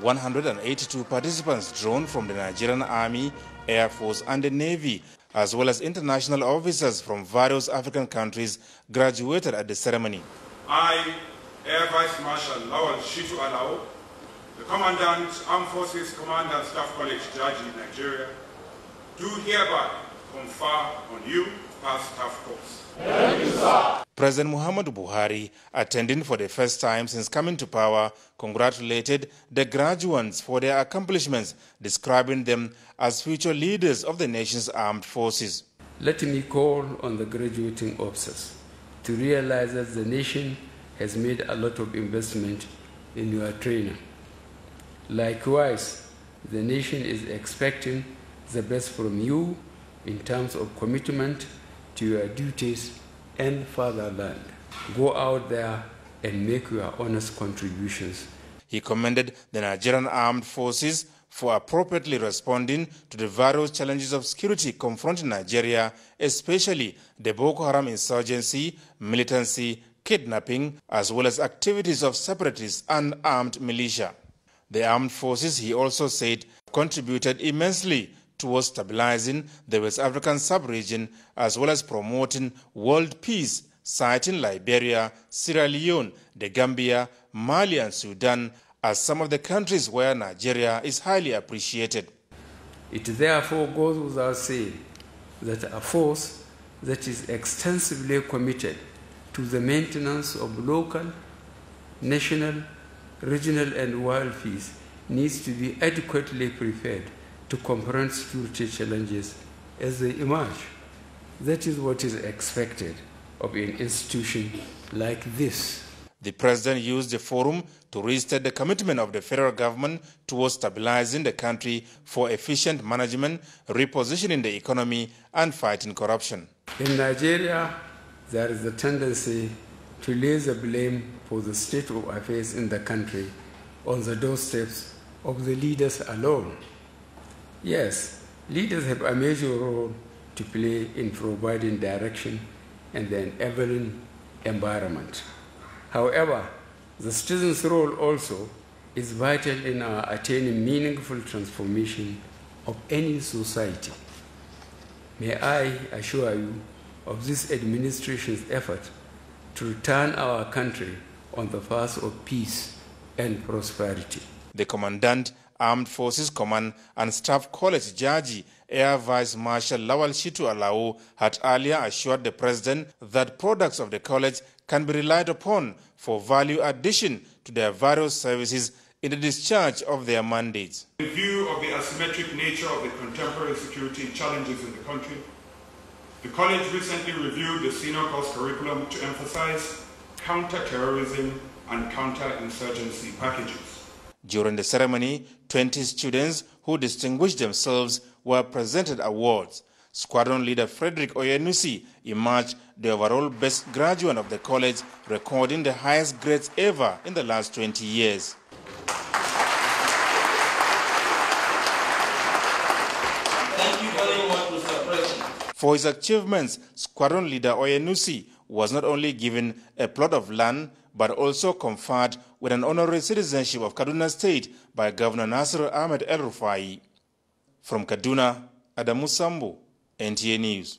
182 participants drawn from the Nigerian Army, Air Force and the Navy, as well as international officers from various African countries graduated at the ceremony. I, Air Vice Marshal Lawal Shitu Alao, the Commandant, Armed Forces Command and Staff College, Jaji, Nigeria, do hereby confer on you passed staff course. Thank you, sir. President Muhammadu Buhari, attending for the first time since coming to power, congratulated the graduates for their accomplishments, describing them as future leaders of the nation's armed forces. Let me call on the graduating officers to realize that the nation has made a lot of investment in your training. Likewise, the nation is expecting the best from you in terms of commitment to your duties and fatherland. Go out there and make your honest contributions. He commended the Nigerian armed forces for appropriately responding to the various challenges of security confronting Nigeria, especially the Boko Haram insurgency, militancy, kidnapping, as well as activities of separatists and armed militia. The armed forces, he also said, contributed immensely towards stabilizing the West African sub-region as well as promoting world peace, citing Liberia, Sierra Leone, the Gambia, Mali and Sudan as some of the countries where Nigeria is highly appreciated. It therefore goes without saying that a force that is extensively committed to the maintenance of local, national, regional and world peace needs to be adequately prepared to confront security challenges as they emerge. That is what is expected of an institution like this. The president used the forum to restate the commitment of the federal government towards stabilizing the country for efficient management, repositioning the economy, and fighting corruption. In Nigeria, there is a tendency to lay the blame for the state of affairs in the country on the doorsteps of the leaders alone. Yes, leaders have a major role to play in providing direction and the enabling environment. However, the citizen's role also is vital in our attaining meaningful transformation of any society. May I assure you of this administration's effort to return our country on the path of peace and prosperity. The Commandant Armed Forces Command and Staff College Jaji Air Vice Marshal Lawal Shitu Alao had earlier assured the President that products of the college can be relied upon for value addition to their various services in the discharge of their mandates. In view of the asymmetric nature of the contemporary security challenges in the country, the college recently reviewed the senior course curriculum to emphasize counter-terrorism and counter-insurgency packages. During the ceremony, 20 students who distinguished themselves were presented awards. Squadron leader Frederick Oyenusi emerged the overall best graduate of the college, recording the highest grades ever in the last 20 years. Thank you very much, Mr. President. For his achievements, Squadron leader Oyenusi was not only given a plot of land but also conferred with an honorary citizenship of Kaduna State by Governor Nasir Ahmed El Rufai. From Kaduna, Adamu Sambu, NTA News.